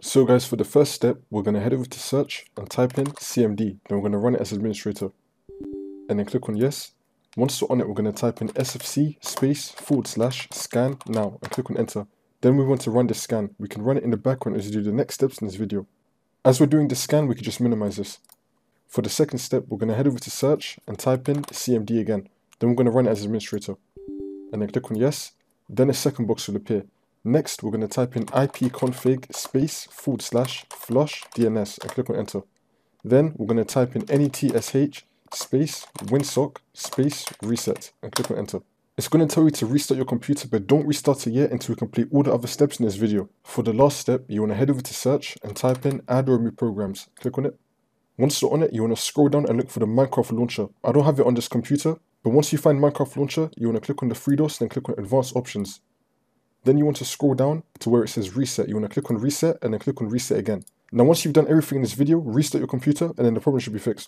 So guys, for the first step, we're going to head over to search and type in CMD. Then we're going to run it as administrator. And then click on yes. Once we're on it, we're going to type in SFC space forward slash scan now and click on enter. Then we want to run this scan. We can run it in the background as we do the next steps in this video. As we're doing the scan, we can just minimize this. For the second step, we're going to head over to search and type in CMD again. Then we're going to run it as administrator. And then click on yes. Then a second box will appear. Next, we're going to type in ipconfig space forward slash flush DNS and click on enter. Then we're going to type in netsh space winsock space reset and click on enter. It's going to tell you to restart your computer, but don't restart it yet until you complete all the other steps in this video. For the last step, you want to head over to search and type in add or remove programs. Click on it. Once you're on it, you want to scroll down and look for the Minecraft launcher. I don't have it on this computer, but once you find Minecraft launcher, you want to click on the three dots, then click on advanced options. Then you want to scroll down to where it says reset. You want to click on reset and then click on reset again. Now once you've done everything in this video, restart your computer and then the problem should be fixed.